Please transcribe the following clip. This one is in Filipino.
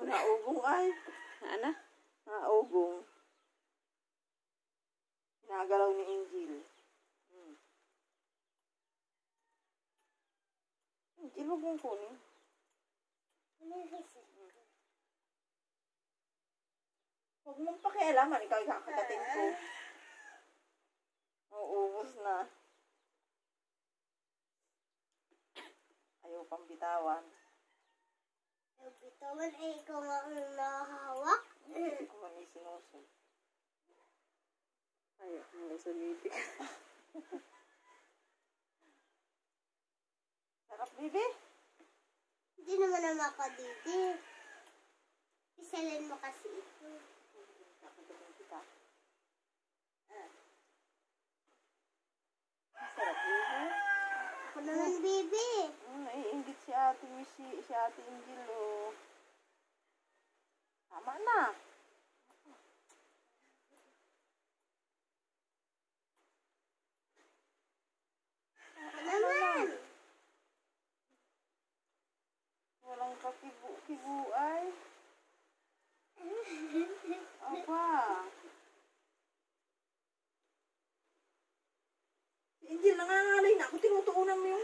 Naugong ay. Ano? Naugong. Ginagalaw ni Angel. Hmm. Angel, huwag mong kunin. Huwag mong pakialaman. Ikaw ikakagatin ko. Nauubos na. Ayaw pang bitawan. Bitawan ay ikaw nga ang nahahawak. Hindi ko man isinusog. Ay, may sulitik. Sarap, bibi. Hindi naman na makadidi. Isalin mo kasi ito. Kita. Sarap, bibi. Ako naman, baby. Mm, naiingit si ate Missy, si ate Angel, oh. Tama na. Ako naman. Walang kakibu-kibu ay. Si Angel, nangangalay na ako. Tinutuunan mo. Yung